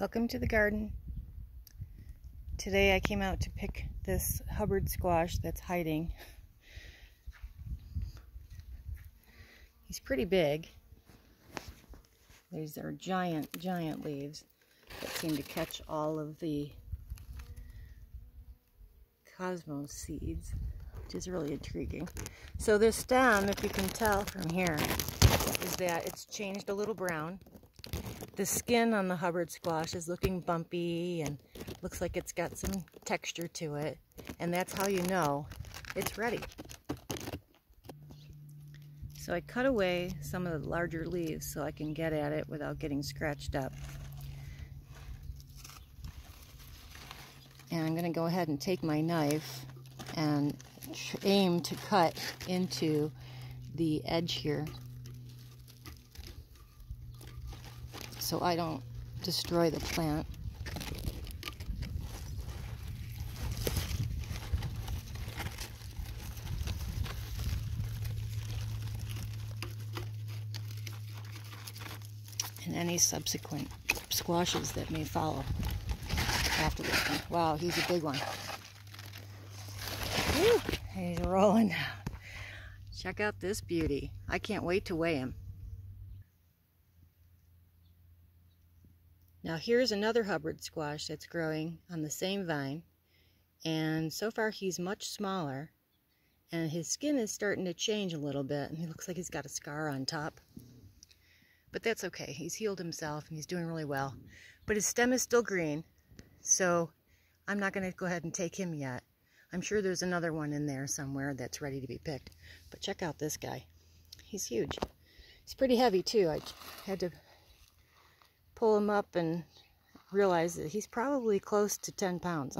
Welcome to the garden. Today I came out to pick this Hubbard squash that's hiding. He's pretty big. These are giant, giant leaves that seem to catch all of the cosmos seeds, which is really intriguing. So this stem, if you can tell from here, is that it's changed a little brown the skin on the Hubbard squash is looking bumpy and looks like it's got some texture to it. And that's how you know it's ready. So I cut away some of the larger leaves so I can get at it without getting scratched up. And I'm going to go ahead and take my knife and aim to cut into the edge here so I don't destroy the plant. And any subsequent squashes that may follow after this one. Wow, he's a big one. He's rolling now. Check out this beauty. I can't wait to weigh him. Now here's another Hubbard squash that's growing on the same vine. And so far he's much smaller. And his skin is starting to change a little bit. And he looks like he's got a scar on top. But that's okay. He's healed himself and he's doing really well. But his stem is still green. So I'm not going to go ahead and take him yet. I'm sure there's another one in there somewhere that's ready to be picked. But check out this guy. He's huge. He's pretty heavy too. I had to pull him up and realize that he's probably close to 10 pounds.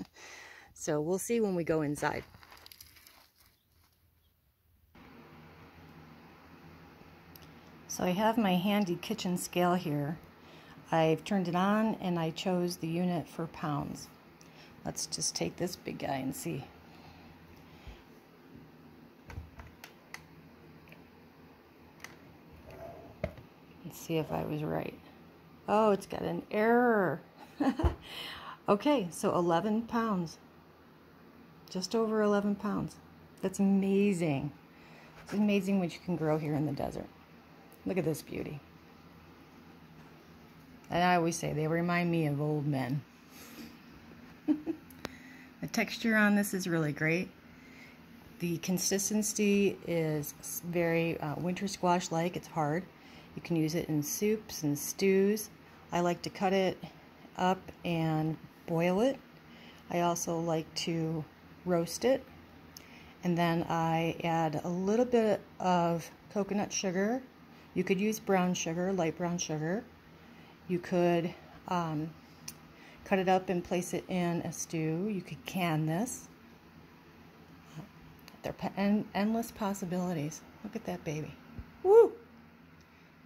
so we'll see when we go inside. So I have my handy kitchen scale here. I've turned it on and I chose the unit for pounds. Let's just take this big guy and see. Let's see if I was right. Oh, it's got an error. okay, so 11 pounds. Just over 11 pounds. That's amazing. It's amazing what you can grow here in the desert. Look at this beauty. And I always say they remind me of old men. the texture on this is really great. The consistency is very uh, winter squash-like. It's hard. You can use it in soups and stews. I like to cut it up and boil it. I also like to roast it. And then I add a little bit of coconut sugar. You could use brown sugar, light brown sugar. You could um, cut it up and place it in a stew. You could can this. There are endless possibilities. Look at that baby. Woo!